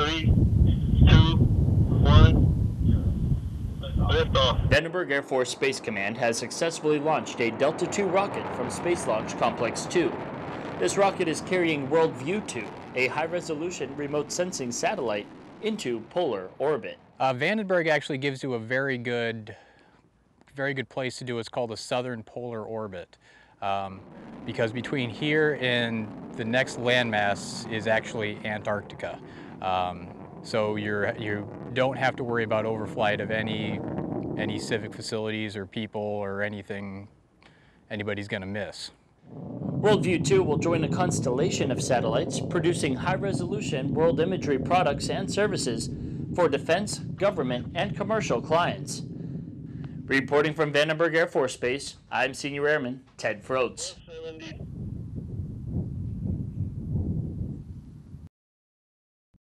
three, two, one. Lift off. Vandenberg Air Force Space Command has successfully launched a Delta II rocket from Space Launch Complex 2. This rocket is carrying Worldview 2, a high-resolution remote sensing satellite, into polar orbit. Uh, Vandenberg actually gives you a very good, very good place to do what's called a southern polar orbit. Um, because between here and the next landmass is actually Antarctica. Um, so you're, you don't have to worry about overflight of any, any civic facilities or people or anything anybody's going to miss. Worldview 2 will join a constellation of satellites producing high-resolution world imagery products and services for defense, government, and commercial clients. Reporting from Vandenberg Air Force Base, I'm Senior Airman Ted Froats.